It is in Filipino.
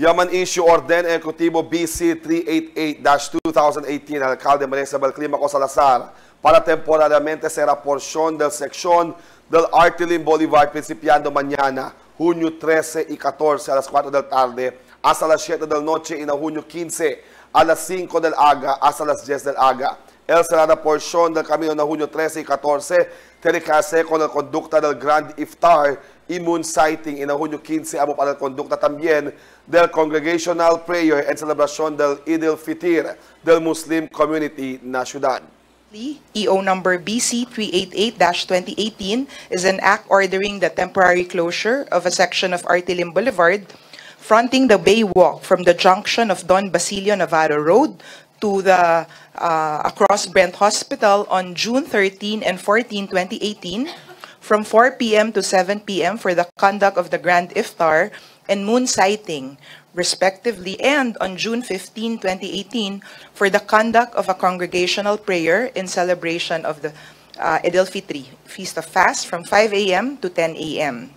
Yaman Issue Orden Ejecutivo BC 388-2018 al alcalde María Balclimaco Salazar para temporariamente ser a porción del sección del Artilin Bolívar principiando mañana, junio 13 y 14 a las 4 de la tarde hasta las 7 de la noche y en junio 15 a las 5 del aga hasta las 10 del aga. Él será la porción del camino de junio 13 y 14, tiene que hacer con la conducta del Grand Iftar y Sighting en junio 15 amo para la conducta también del Congregational Prayer en celebración del Eid al-Fitr del Muslim Community na ciudad. EO number BC 388-2018 is an act ordering the temporary closure of a section of Artilim Boulevard fronting the Bay Walk from the junction of Don Basilio Navarro Road to the uh, across Brent Hospital on June 13 and 14, 2018 from 4 p.m. to 7 p.m. for the conduct of the Grand Iftar and Moon Sighting, respectively, and on June 15, 2018 for the conduct of a congregational prayer in celebration of the uh, Eid al-Fitr, Feast of Fast, from 5 a.m. to 10 a.m.